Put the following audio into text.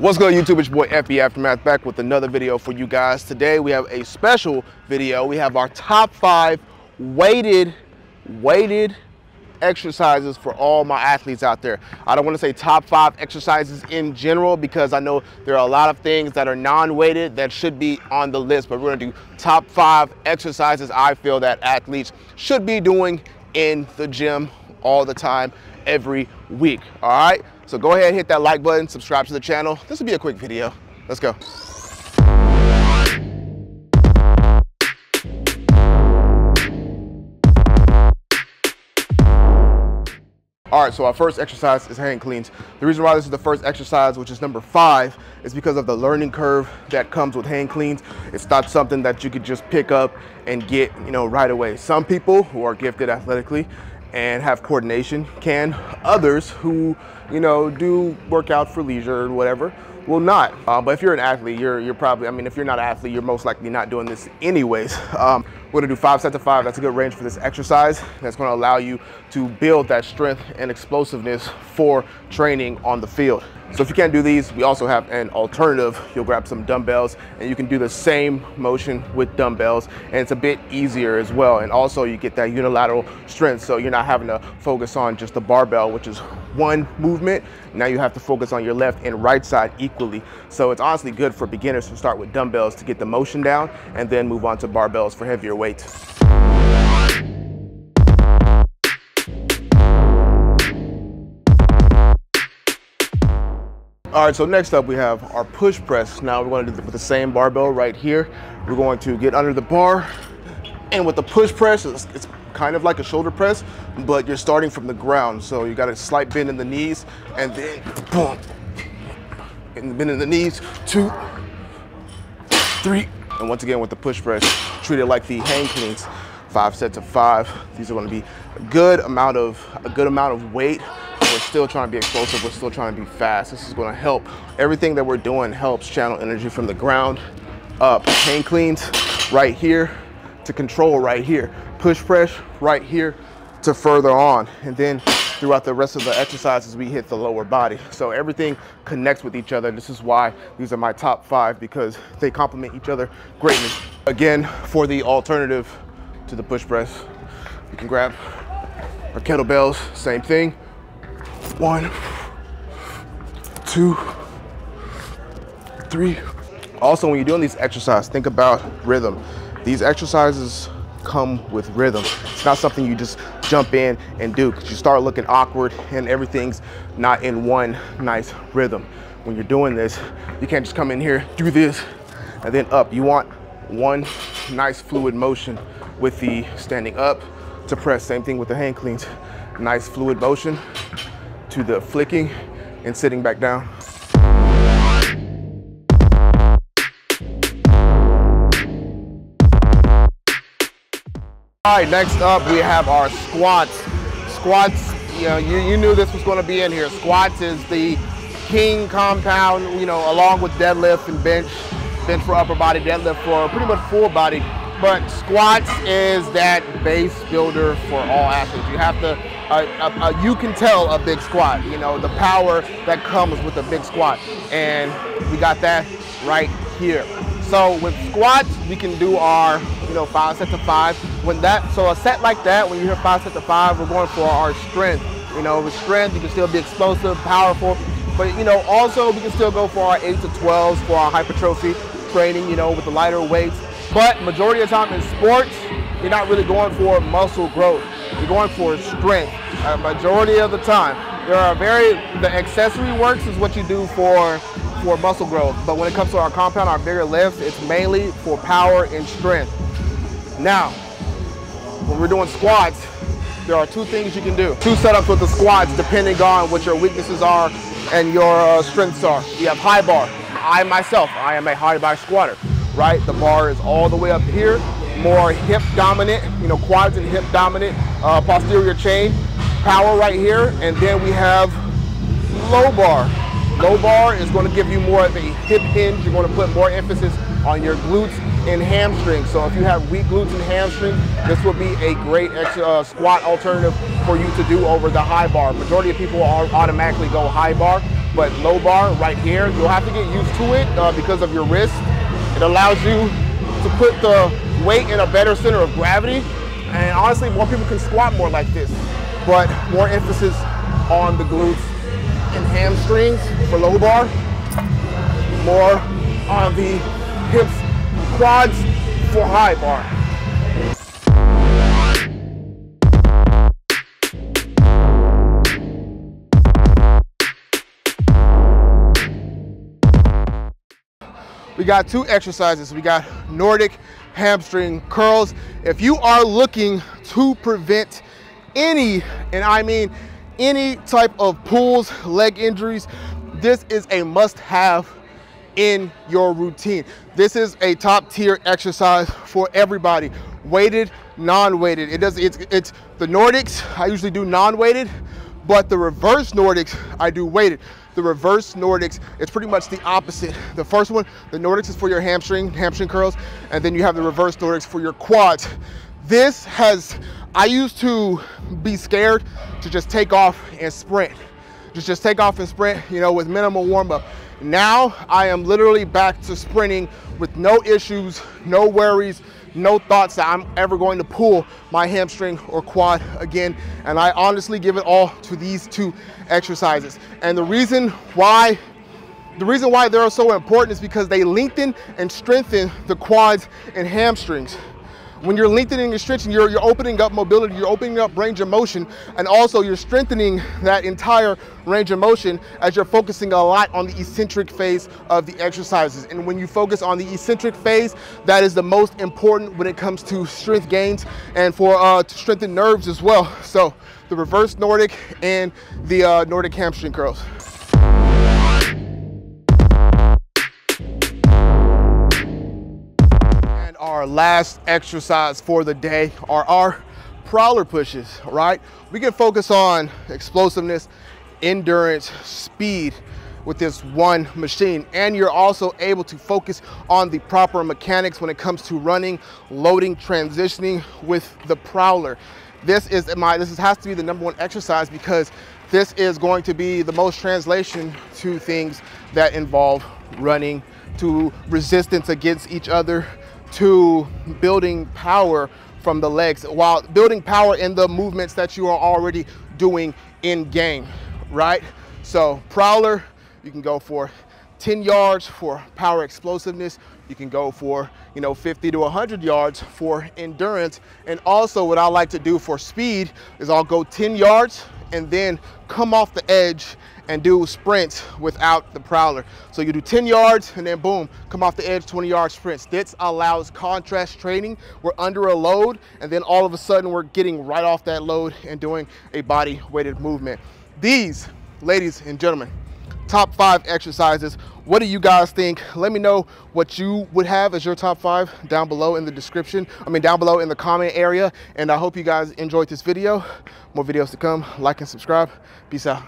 What's good YouTube, it's your boy FB Aftermath back with another video for you guys. Today we have a special video. We have our top five weighted, weighted exercises for all my athletes out there. I don't want to say top five exercises in general because I know there are a lot of things that are non-weighted that should be on the list, but we're gonna do top five exercises I feel that athletes should be doing in the gym all the time, every week, all right? So go ahead, hit that like button, subscribe to the channel. This will be a quick video. Let's go. All right, so our first exercise is hang cleans. The reason why this is the first exercise, which is number five, is because of the learning curve that comes with hang cleans. It's not something that you could just pick up and get, you know, right away. Some people who are gifted athletically and have coordination can. Others who, you know, do work out for leisure or whatever will not. Uh, but if you're an athlete, you're, you're probably, I mean, if you're not an athlete, you're most likely not doing this anyways. Um, we're gonna do five sets of five. That's a good range for this exercise. That's gonna allow you to build that strength and explosiveness for training on the field. So if you can't do these, we also have an alternative. You'll grab some dumbbells and you can do the same motion with dumbbells and it's a bit easier as well. And also you get that unilateral strength. So you're not having to focus on just the barbell, which is one movement. Now you have to focus on your left and right side equally. So it's honestly good for beginners to start with dumbbells to get the motion down and then move on to barbells for heavier weights. All right, so next up we have our push press. Now we're going to do with the same barbell right here. We're going to get under the bar and with the push press, it's, it's kind of like a shoulder press, but you're starting from the ground. So you got a slight bend in the knees and then boom, and bend in the knees, two, three. And once again with the push press, treat it like the hang cleans. Five sets of five. These are gonna be a good amount of, a good amount of weight we're still trying to be explosive, we're still trying to be fast. This is gonna help. Everything that we're doing helps channel energy from the ground up. Hang cleans right here to control right here. Push press right here to further on. And then throughout the rest of the exercises, we hit the lower body. So everything connects with each other. This is why these are my top five because they complement each other greatly. Again, for the alternative to the push press, you can grab our kettlebells, same thing. One, two, three. Also, when you're doing these exercises, think about rhythm. These exercises come with rhythm. It's not something you just jump in and do because you start looking awkward and everything's not in one nice rhythm. When you're doing this, you can't just come in here, do this, and then up. You want one nice fluid motion with the standing up to press. Same thing with the hang cleans. Nice fluid motion to the flicking and sitting back down. All right, next up we have our squats. Squats, you know, you, you knew this was gonna be in here. Squats is the king compound, you know, along with deadlift and bench, bench for upper body, deadlift for pretty much full body. But squats is that base builder for all athletes. You have to, uh, uh, uh, you can tell a big squat, you know, the power that comes with a big squat. And we got that right here. So with squats, we can do our, you know, five sets of five. When that, so a set like that, when you hear five sets of five, we're going for our strength. You know, with strength, you can still be explosive, powerful, but you know, also we can still go for our eight to 12s for our hypertrophy training, you know, with the lighter weights. But majority of the time in sports, you're not really going for muscle growth. You're going for strength. A majority of the time. There are very, the accessory works is what you do for, for muscle growth. But when it comes to our compound, our bigger lifts, it's mainly for power and strength. Now, when we're doing squats, there are two things you can do. Two setups with the squats depending on what your weaknesses are and your uh, strengths are. You have high bar. I myself, I am a high bar squatter right? The bar is all the way up here, more hip dominant, you know, quads and hip dominant, uh, posterior chain, power right here, and then we have low bar. Low bar is going to give you more of a hip hinge. You're going to put more emphasis on your glutes and hamstrings. So if you have weak glutes and hamstrings, this would be a great uh, squat alternative for you to do over the high bar. Majority of people automatically go high bar, but low bar right here, you'll have to get used to it uh, because of your wrist. It allows you to put the weight in a better center of gravity. And honestly, more people can squat more like this, but more emphasis on the glutes and hamstrings for low bar, more on the hips, quads for high bar. We got two exercises. We got Nordic hamstring curls. If you are looking to prevent any, and I mean any type of pulls, leg injuries, this is a must have in your routine. This is a top tier exercise for everybody. Weighted, non-weighted. It does, it's, it's the Nordics, I usually do non-weighted, but the reverse Nordics, I do weighted. The reverse Nordics, it's pretty much the opposite. The first one, the Nordics is for your hamstring, hamstring curls, and then you have the reverse Nordics for your quads. This has, I used to be scared to just take off and sprint. Just, just take off and sprint, you know, with minimal warm up. Now I am literally back to sprinting with no issues, no worries, no thoughts that I'm ever going to pull my hamstring or quad again. And I honestly give it all to these two exercises. And the reason why the reason why they're so important is because they lengthen and strengthen the quads and hamstrings. When you're lengthening and stretching, you're, you're opening up mobility, you're opening up range of motion, and also you're strengthening that entire range of motion as you're focusing a lot on the eccentric phase of the exercises. And when you focus on the eccentric phase, that is the most important when it comes to strength gains and for uh, to strengthen nerves as well. So the reverse Nordic and the uh, Nordic hamstring curls. Our last exercise for the day are our prowler pushes, right? We can focus on explosiveness, endurance, speed with this one machine. And you're also able to focus on the proper mechanics when it comes to running, loading, transitioning with the prowler. This is my, this has to be the number one exercise because this is going to be the most translation to things that involve running, to resistance against each other, to building power from the legs while building power in the movements that you are already doing in game, right? So prowler, you can go for 10 yards for power explosiveness. You can go for, you know, 50 to 100 yards for endurance. And also what I like to do for speed is I'll go 10 yards and then come off the edge and do sprints without the prowler. So you do 10 yards and then boom, come off the edge, 20 yard sprints. This allows contrast training. We're under a load and then all of a sudden we're getting right off that load and doing a body weighted movement. These, ladies and gentlemen, top five exercises. What do you guys think? Let me know what you would have as your top five down below in the description. I mean, down below in the comment area. And I hope you guys enjoyed this video. More videos to come. Like and subscribe. Peace out.